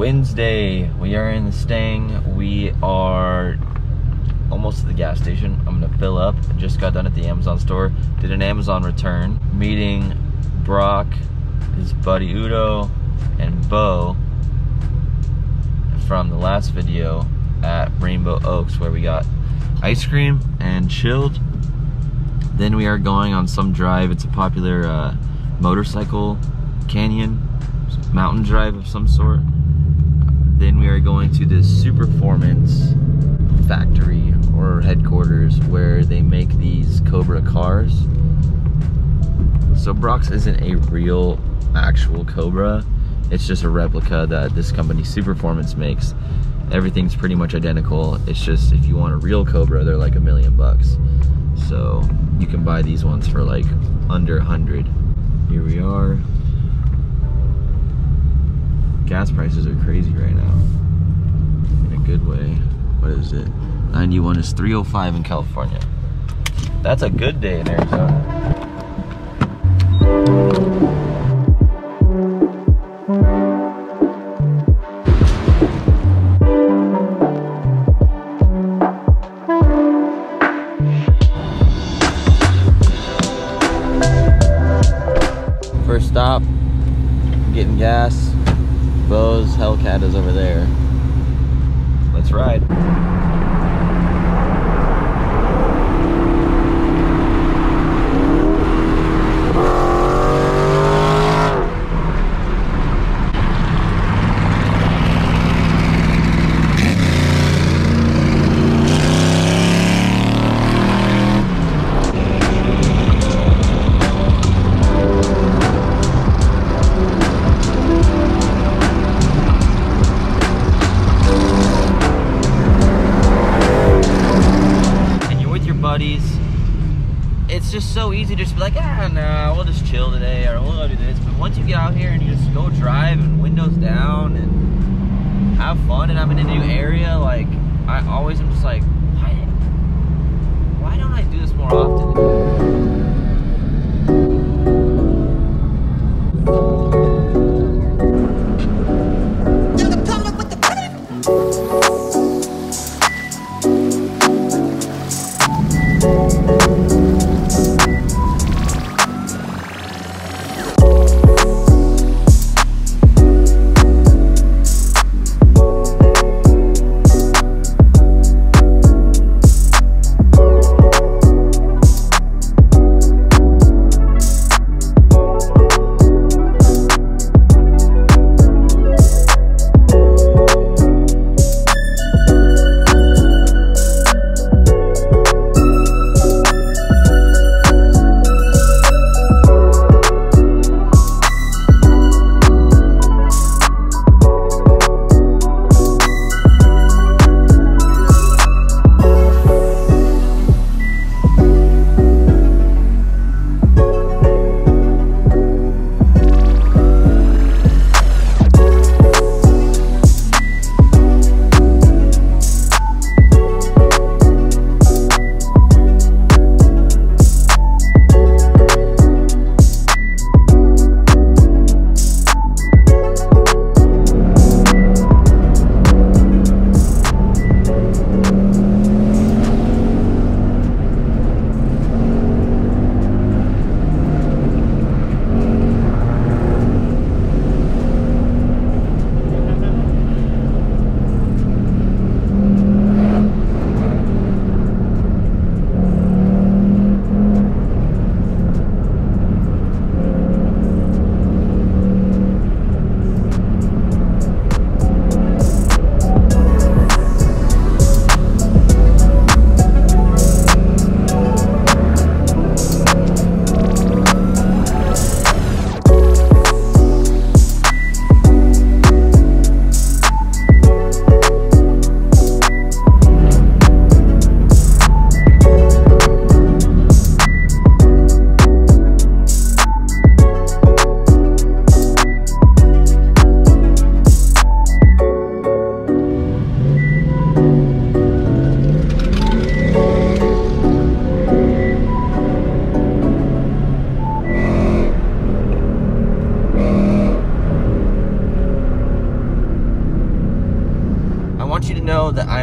Wednesday. We are in the Stang. We are almost to the gas station. I'm gonna fill up. Just got done at the Amazon store. Did an Amazon return. Meeting Brock, his buddy Udo, and Bo from the last video at Rainbow Oaks where we got ice cream and chilled. Then we are going on some drive. It's a popular uh, motorcycle canyon, mountain drive of some sort. Then we are going to this Superformance factory or headquarters where they make these Cobra cars. So Brock's isn't a real actual Cobra. It's just a replica that this company Superformance makes. Everything's pretty much identical. It's just if you want a real Cobra, they're like a million bucks. So you can buy these ones for like under a hundred. Here we are. Gas prices are crazy right now. In a good way. What is it? 91 is 305 in California. That's a good day in Arizona. So easy to just be like, ah, nah, we'll just chill today or we'll do this. But once you get out here and you just go drive and windows down and have fun and I'm in a new area, like, I always am just like, why, why don't I do this more often?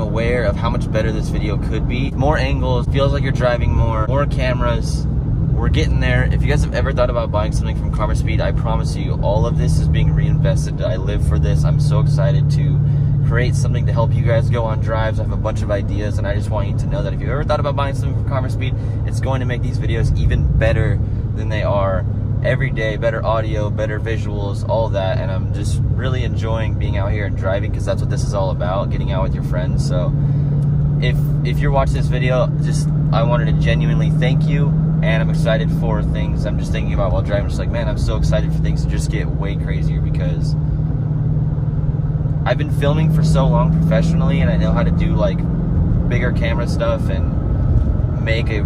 Aware of how much better this video could be. More angles, feels like you're driving more, more cameras. We're getting there. If you guys have ever thought about buying something from Carmaspeed, I promise you, all of this is being reinvested. I live for this. I'm so excited to create something to help you guys go on drives. I have a bunch of ideas, and I just want you to know that if you've ever thought about buying something from Carmaspeed, it's going to make these videos even better than they are every day, better audio, better visuals, all that. And I'm just really enjoying being out here and driving because that's what this is all about, getting out with your friends. So if if you're watching this video, just I wanted to genuinely thank you and I'm excited for things I'm just thinking about while driving. Just like, man, I'm so excited for things to just get way crazier because I've been filming for so long professionally and I know how to do like bigger camera stuff and make a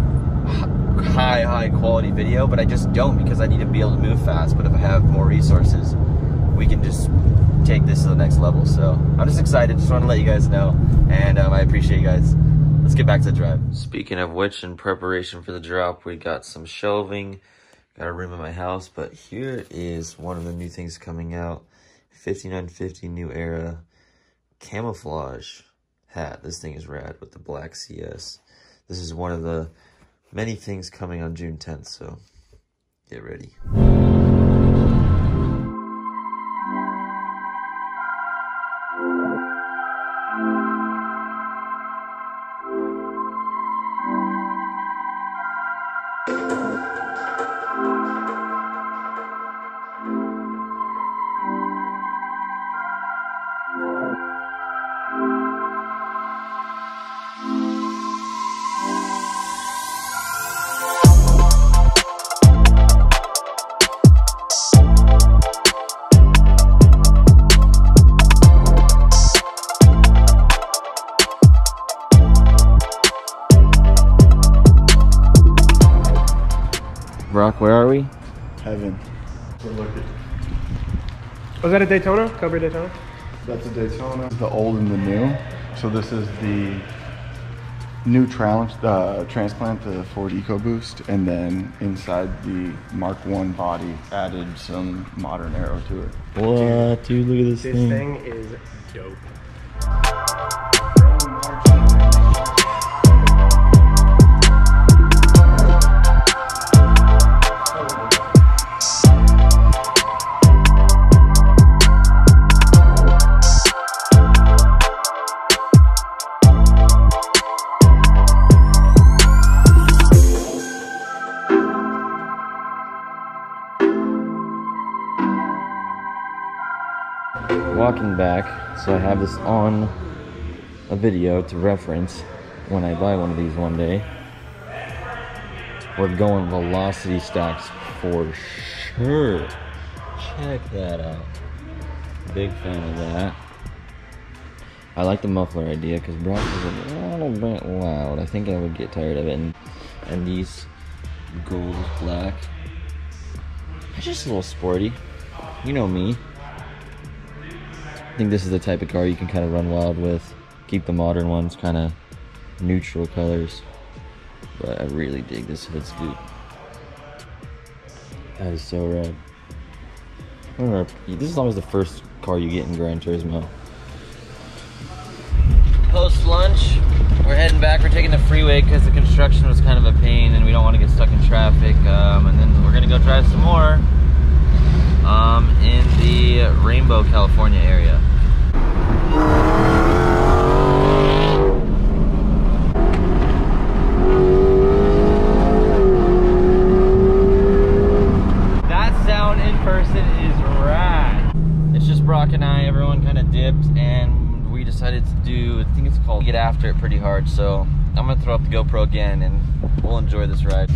high, high quality video, but I just don't because I need to be able to move fast. But if I have more resources, we can just take this to the next level. So I'm just excited. Just want to let you guys know. And um, I appreciate you guys. Let's get back to the drive. Speaking of which, in preparation for the drop, we got some shelving, got a room in my house, but here is one of the new things coming out. 5950 New Era camouflage hat. This thing is rad with the black CS. This is one of the many things coming on June 10th, so get ready. Brock, where are we? Heaven. We're looking. Was that a Daytona? Cobra Daytona? That's a Daytona. The old and the new. So this is the new tra uh, transplant, the Ford EcoBoost, and then inside the Mark One body added some modern arrow to it. What, dude? Look at this, This thing. This thing is dope. Back, so I have this on a video to reference when I buy one of these one day. We're going velocity stacks for sure. Check that out. Big fan of that. I like the muffler idea because Brock is a little bit loud. I think I would get tired of it. And, and these gold black. It's just a little sporty. You know me. I think this is the type of car you can kind of run wild with. Keep the modern ones kind of neutral colors. But I really dig this hood scoop. That is so rad. I remember, this is always the first car you get in Gran Turismo. Post lunch, we're heading back. We're taking the freeway because the construction was kind of a pain and we don't want to get stuck in traffic. Um, and then we're going to go drive some more um, in the Rainbow, California area. That sound in person is rad. It's just Brock and I, everyone kind of dipped and we decided to do, I think it's called Get After It pretty hard. So I'm gonna throw up the GoPro again and we'll enjoy this ride.